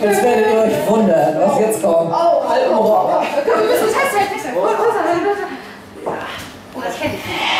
Jetzt werdet ihr euch wundern, was jetzt kommt. Oh, Alpenrocker. Komm, wir müssen fest, festhalten. fest. Oh, das kenne ich